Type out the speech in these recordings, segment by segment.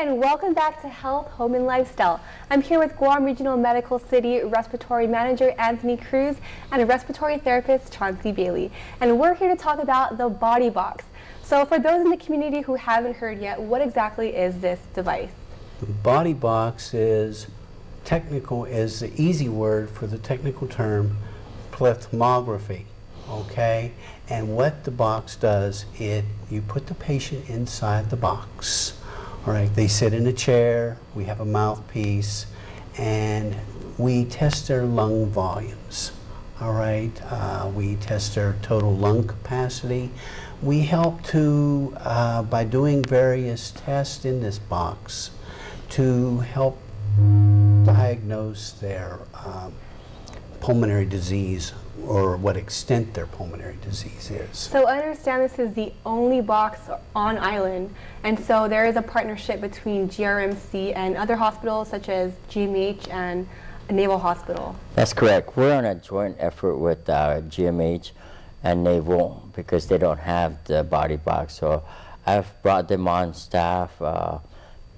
and welcome back to Health, Home, and Lifestyle. I'm here with Guam Regional Medical City Respiratory Manager Anthony Cruz and a respiratory therapist Chauncey Bailey. And we're here to talk about the Body Box. So for those in the community who haven't heard yet, what exactly is this device? The Body Box is technical, is the easy word for the technical term plethysmography okay? And what the box does, it you put the patient inside the box, all right? They sit in a chair, we have a mouthpiece, and we test their lung volumes, all right? Uh, we test their total lung capacity. We help to, uh, by doing various tests in this box, to help diagnose their um, pulmonary disease or what extent their pulmonary disease is. So I understand this is the only box on island, and so there is a partnership between GRMC and other hospitals such as GMH and Naval Hospital. That's correct. We're on a joint effort with uh, GMH and Naval because they don't have the body box. So I've brought them on staff uh,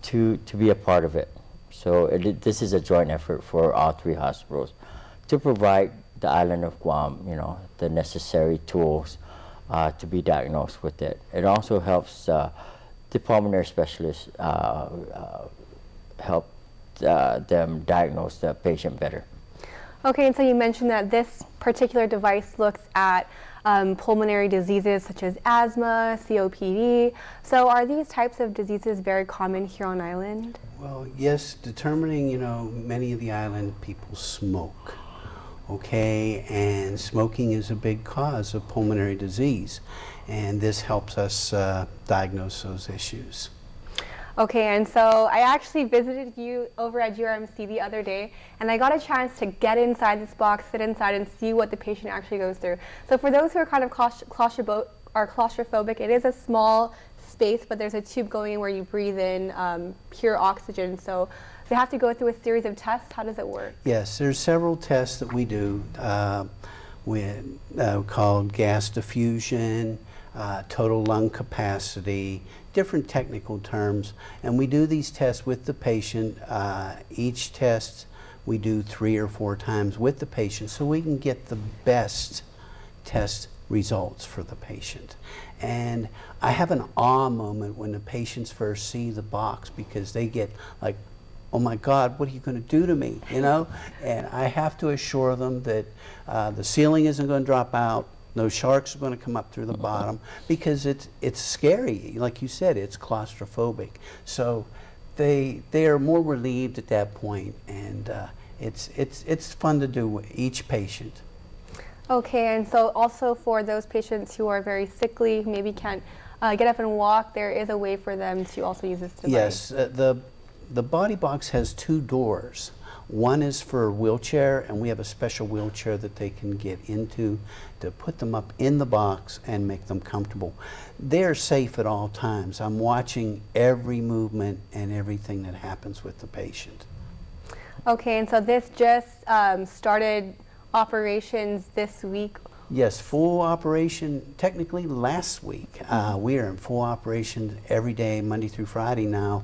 to, to be a part of it. So it, this is a joint effort for all three hospitals to provide the island of Guam, you know, the necessary tools uh, to be diagnosed with it. It also helps uh, the pulmonary specialists uh, uh help uh, them diagnose the patient better. Okay, and so you mentioned that this particular device looks at um, pulmonary diseases such as asthma, COPD. So are these types of diseases very common here on island? Well, yes, determining, you know, many of the island people smoke okay? And smoking is a big cause of pulmonary disease, and this helps us uh, diagnose those issues. Okay, and so I actually visited you over at GRMC the other day, and I got a chance to get inside this box, sit inside, and see what the patient actually goes through. So for those who are kind of claustrophobic, are claustrophobic, it is a small space, but there's a tube going in where you breathe in um, pure oxygen. So they have to go through a series of tests. How does it work? Yes, there's several tests that we do uh, with, uh, called gas diffusion, uh, total lung capacity, different technical terms. And we do these tests with the patient. Uh, each test we do three or four times with the patient so we can get the best test results for the patient. And I have an awe moment when the patients first see the box because they get like oh my God, what are you going to do to me? You know, and I have to assure them that uh, the ceiling isn't going to drop out. No sharks are going to come up through the bottom because it's it's scary. Like you said, it's claustrophobic. So they they are more relieved at that point, and uh, it's it's it's fun to do with each patient. Okay, and so also for those patients who are very sickly, who maybe can't uh, get up and walk, there is a way for them to also use this device. Yes, uh, the the body box has two doors. One is for a wheelchair, and we have a special wheelchair that they can get into to put them up in the box and make them comfortable. They're safe at all times. I'm watching every movement and everything that happens with the patient. Okay, and so this just um, started operations this week Yes, full operation technically last week. Uh, we are in full operation every day, Monday through Friday now,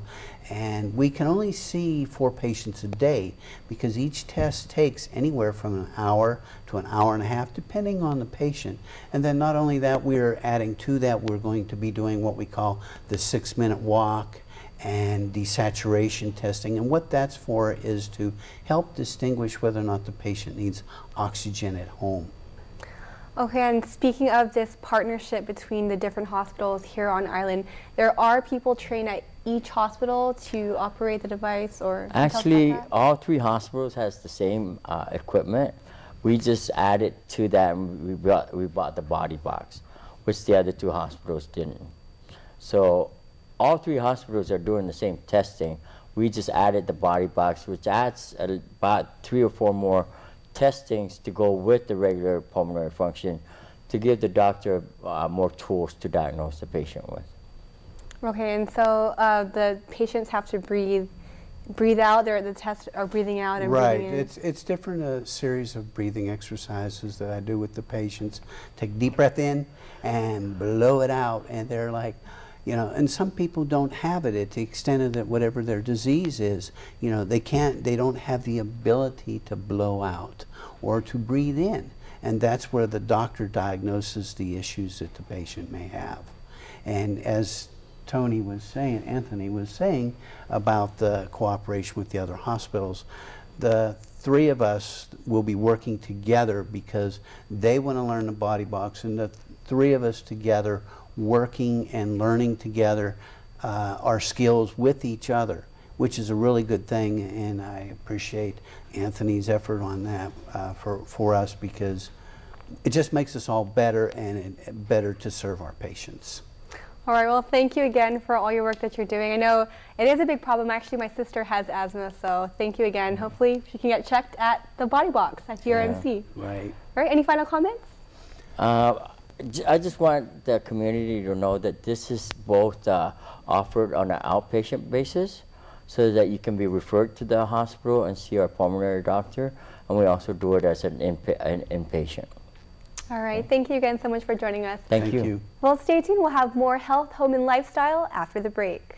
and we can only see four patients a day because each test takes anywhere from an hour to an hour and a half, depending on the patient. And then not only that, we're adding to that, we're going to be doing what we call the six minute walk and desaturation testing. And what that's for is to help distinguish whether or not the patient needs oxygen at home. Okay, and speaking of this partnership between the different hospitals here on island, there are people trained at each hospital to operate the device or actually all three hospitals has the same uh, equipment we just added to that and we bought, we bought the body box which the other two hospitals didn't so all three hospitals are doing the same testing we just added the body box which adds about three or four more testings to go with the regular pulmonary function to give the doctor uh, more tools to diagnose the patient with. Okay, and so uh, the patients have to breathe breathe out. They're the test are breathing out and right. breathing in. It's it's different a uh, series of breathing exercises that I do with the patients. Take deep breath in and blow it out, and they're like, You know, and some people don't have it at the extent of that whatever their disease is. You know, they can't, they don't have the ability to blow out or to breathe in. And that's where the doctor diagnoses the issues that the patient may have. And as Tony was saying, Anthony was saying about the cooperation with the other hospitals, the three of us will be working together because they want to learn the body box, and the three of us together working and learning together uh, our skills with each other, which is a really good thing, and I appreciate Anthony's effort on that uh, for, for us because it just makes us all better and it, better to serve our patients. All right, well, thank you again for all your work that you're doing. I know it is a big problem. Actually, my sister has asthma, so thank you again. Hopefully, she can get checked at the body box at GRMC. Right. All right, any final comments? Uh, j- I just want the community to know that this is both uh, offered on an outpatient basis so that you can be referred to the hospital and see our pulmonary doctor, and we also do it as an, inpa- an inpatient. All right, thank you again so much for joining us. Thank, Thank you. Well, stay tuned. We'll have more health, home, and lifestyle after the break.